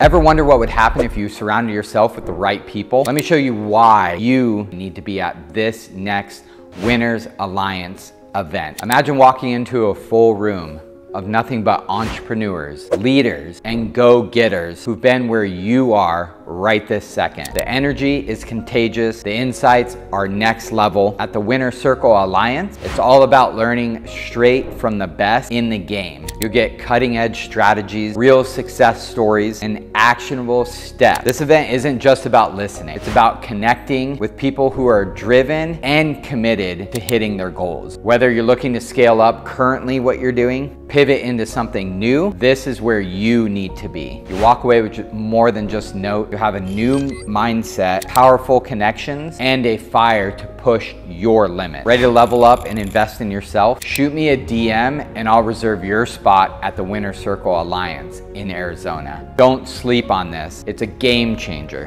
Ever wonder what would happen if you surrounded yourself with the right people? Let me show you why you need to be at this next Winners Alliance event. Imagine walking into a full room of nothing but entrepreneurs, leaders, and go-getters who've been where you are right this second. The energy is contagious. The insights are next level. At the Winners Circle Alliance, it's all about learning straight from the best in the game. You'll get cutting edge strategies, real success stories, and actionable step. This event isn't just about listening. It's about connecting with people who are driven and committed to hitting their goals. Whether you're looking to scale up currently what you're doing, pivot into something new, this is where you need to be. You walk away with more than just note. You have a new mindset, powerful connections, and a fire to push your limit. Ready to level up and invest in yourself? Shoot me a DM and I'll reserve your spot at the Winners Circle Alliance in Arizona. Don't sleep on this. It's a game changer.